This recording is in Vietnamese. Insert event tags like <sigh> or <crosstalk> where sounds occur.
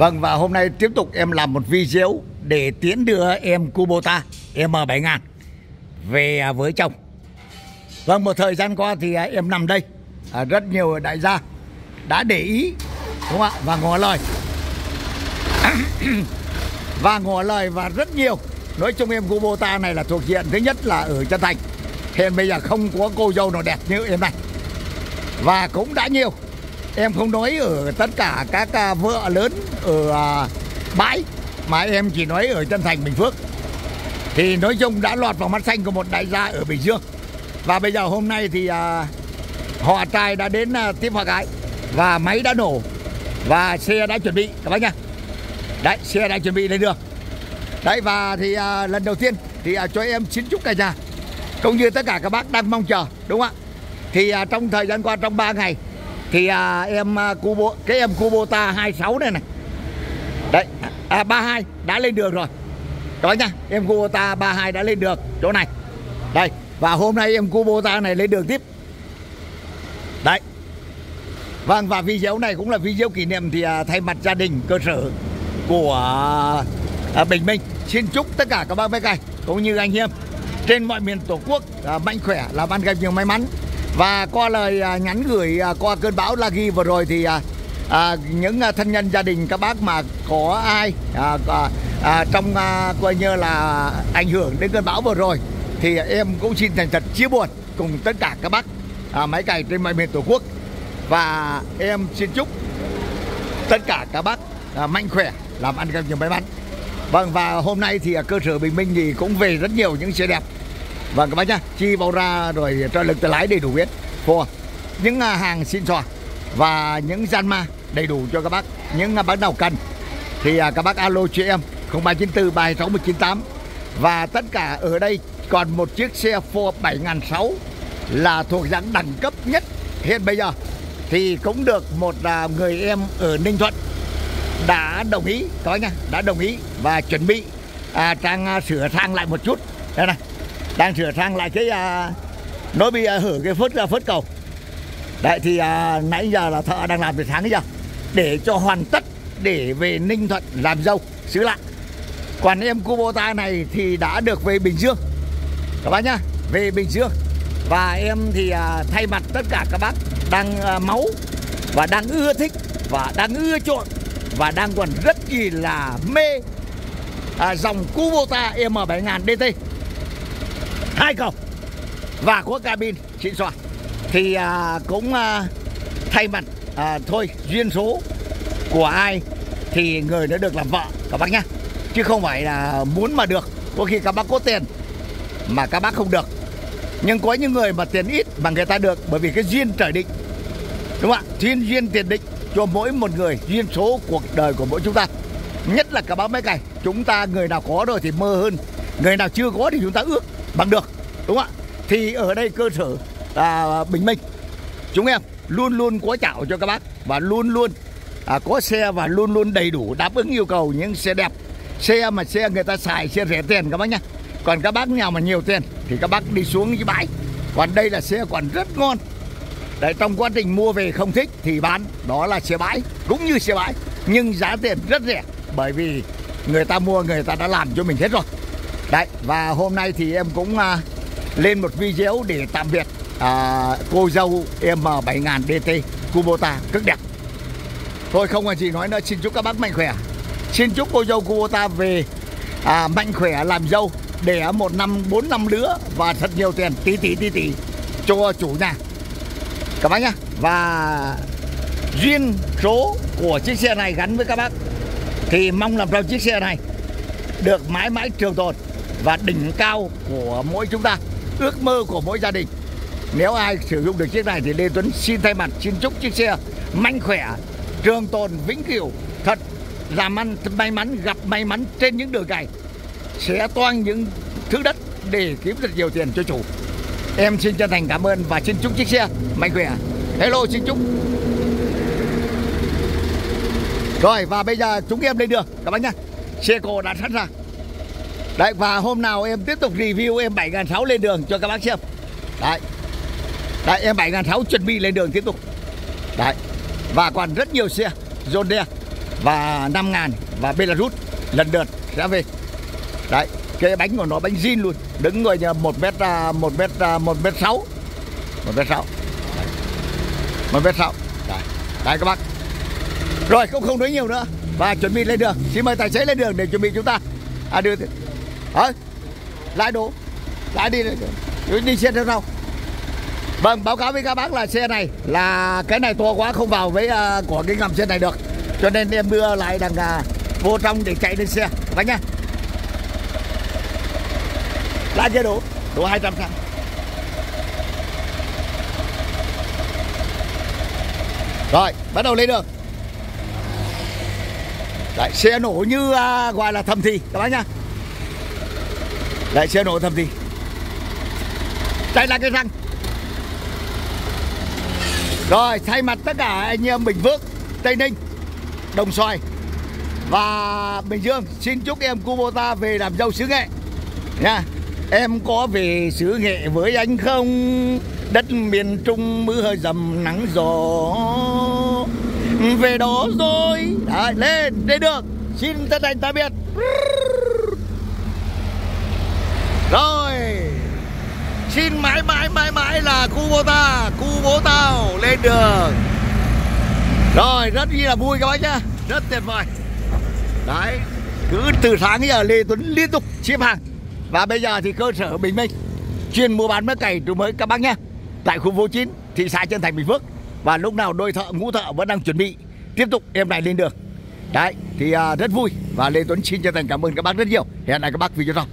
Vâng và hôm nay tiếp tục em làm một video để tiến đưa em Kubota M7000 về à, với chồng. Vâng một thời gian qua thì à, em nằm đây. À, rất nhiều đại gia đã để ý đúng không ạ? Và ngỏ lời. <coughs> Và ngỏ lời và rất nhiều. Nói chung em Kubota này là thuộc diện thứ nhất là ở chân thành. Hiện bây giờ không có cô dâu nào đẹp như em này. Và cũng đã nhiều em không nói ở tất cả các à, vợ lớn ở à, bãi mà em chỉ nói ở chân thành bình phước. Thì nói chung đã lọt vào mắt xanh của một đại gia ở bình dương. Và bây giờ hôm nay thì à, họ trai đã đến à, tiếp hoa gái và máy đã nổ và xe đã chuẩn bị. Các bác nha đấy xe đã chuẩn bị lên đường. Đấy và thì à, lần đầu tiên thì à, cho em xin chúc cả nhà cũng như tất cả các bác đang mong chờ đúng không ạ? Thì à, trong thời gian qua trong 3 ngày thì à, em à, Kubo cái em Kubota 26 này này. Đấy à, 32 đã lên đường rồi. Đó nha em Kubota 32 đã lên đường chỗ này. Đây và hôm nay em Kubota này lên đường tiếp. Đấy. Vâng và video này cũng là video kỷ niệm thì à, thay mặt gia đình cơ sở của à, Bình Minh. Xin chúc tất cả các bác bác anh cũng như anh em trên mọi miền tổ quốc à, mạnh khỏe làm ăn gặp nhiều may mắn và qua lời à, nhắn gửi à, qua cơn bão Lagi vừa rồi thì à, à, những à, thân nhân gia đình các bác mà có ai à, à, à, trong à, coi như là ảnh hưởng đến cơn bão vừa rồi thì em cũng xin thành thật chia buồn cùng tất cả các bác à, máy cày trên mọi miền tổ quốc. Và em xin chúc tất cả các bác à, mạnh khỏe làm ăn gặp nhiều may mắn. Vâng và hôm nay thì à, cơ sở bình minh thì cũng về rất nhiều những xe đẹp vâng các bác nhá. Chi bao ra rồi trợ lực tự lái đầy đủ hết. Phô những à, hàng xịn sò và những gian ma đầy đủ cho các bác. Những à, bác nào cần thì à, các bác alo chị em 0394 326 198 và tất cả ở đây còn một chiếc xe Ford 7006 là thuộc dạng đẳng cấp nhất hiện bây giờ. Thì cũng được một người em ở Ninh Thuận đã đồng ý có nha đã đồng ý và chuẩn bị à, trang sửa sang lại một chút. Đây này đang sửa sang lại cái à, nó bị à, hở cái phớt ra phớt cầu. Đấy thì à, nãy giờ là thợ đang làm từ sáng đến giờ. Để cho hoàn tất để về Ninh Thuận làm dâu. Xứ lạ còn em Kubota này thì đã được về Bình Dương. Các bác nhá về Bình Dương. Và em thì à, thay mặt tất cả các bác đang à, máu và đang ưa thích và đang ưa chuộng và đang còn rất gì là mê à, dòng Kubota M7000 DT hai cầu và có cabin xịn xò thì à, cũng à, thay mặt à, thôi duyên số của ai thì người đã được làm vợ các bác nhá. Chứ không phải là muốn mà được. Có khi các bác có tiền mà các bác không được. Nhưng có những người mà tiền ít mà người ta được bởi vì cái duyên trời định. Đúng không ạ? Duyên duyên tiền định cho mỗi một người duyên số cuộc đời của mỗi chúng ta. Nhất là các bác mấy cày chúng ta người nào có rồi thì mơ hơn. Người nào chưa có thì chúng ta ước bằng được đúng không ạ? Thì ở đây cơ sở à, bình minh. Chúng em luôn luôn có chảo cho các bác và luôn luôn à, có xe và luôn luôn đầy đủ đáp ứng yêu cầu những xe đẹp. Xe mà xe người ta xài xe rẻ tiền các bác nhá. Còn các bác nào mà nhiều tiền thì các bác đi xuống cái bãi. Còn đây là xe còn rất ngon. Đấy, trong quá trình mua về không thích thì bán đó là xe bãi cũng như xe bãi. Nhưng giá tiền rất rẻ bởi vì người ta mua người ta đã làm cho mình hết rồi đấy và hôm nay thì em cũng à, lên một video để tạm biệt à, cô dâu M7000 DT Kubota rất đẹp. Thôi không còn gì nói nữa xin chúc các bác mạnh khỏe. Xin chúc cô dâu Kubota về à, mạnh khỏe làm dâu để một năm bốn năm nữa và thật nhiều tiền. Tí tí tí tí. Cho chủ nhà. Các bác nhá. Và duyên số của chiếc xe này gắn với các bác thì mong làm sao chiếc xe này được mãi mãi trường tồn và đỉnh cao của mỗi chúng ta, ước mơ của mỗi gia đình. Nếu ai sử dụng được chiếc này thì Lê Tuấn xin thay mặt xin chúc chiếc xe mạnh khỏe, trường tồn vĩnh cửu. Thật làm ăn may mắn, gặp may mắn trên những đường cày. Sẽ toan những thứ đất để kiếm được nhiều tiền cho chủ. Em xin chân thành cảm ơn và xin chúc chiếc xe mạnh khỏe. Hello, xin chúc. Rồi, và bây giờ chúng em lên đường. Các bác nhá. Xe cổ đã sẵn sàng đấy và hôm nào em tiếp tục review em 7600 lên đường cho các bác xem. Đấy. Đấy em 7600 chuẩn bị lên đường tiếp tục. Đấy. Và còn rất nhiều xe John Deere và 5000 và Belarus lần lượt sẽ về. Đấy cái bánh của nó bánh zin luôn. Đứng người như một mét à, một mét à, một mét sáu. Một mét sáu. Một đấy. đấy các bác. Rồi không không nói nhiều nữa. Và chuẩn bị lên đường. Xin mời tài xế lên đường để chuẩn bị chúng ta. À đưa đấy. Lái đổ lái đi đi, đi xe theo sau. Vâng báo cáo với các bác là xe này là cái này to quá không vào với uh, của cái ngầm xe này được. Cho nên em đưa lại đằng uh, vô trong để chạy lên xe. Bác nhá. Lái chưa đủ đủ 200 xăng rồi bắt đầu lên đường. Đấy, xe nổ như uh, gọi là thầm thì. Các bác nhá lại xe nổ thầm gì, chạy là cái răng. Rồi thay mặt tất cả anh em Bình Phước Tây Ninh Đồng Xoài và Bình Dương xin chúc em Kubota về làm dâu xứ nghệ. Nha em có về xứ nghệ với anh không? Đất miền Trung mưa hơi dầm nắng gió. Về đó rồi. Đấy, lên lên được. Xin chân thành tạm biệt rồi. Xin mãi mãi mãi mãi là khu bố ta khu bố tao lên đường. Rồi rất là vui các bác nhá. Rất tuyệt vời. Đấy cứ từ sáng giờ lê tuấn liên tục ship hàng. Và bây giờ thì cơ sở bình minh chuyên mua bán máy cày trụ mới các bác nhé tại khu phố 9 thị xã Trân Thành Bình Phước. Và lúc nào đôi thợ ngũ thợ vẫn đang chuẩn bị tiếp tục em này lên đường. Đấy thì uh, rất vui. Và lê tuấn xin chân thành cảm ơn các bác rất nhiều. Hẹn lại các bác video sau.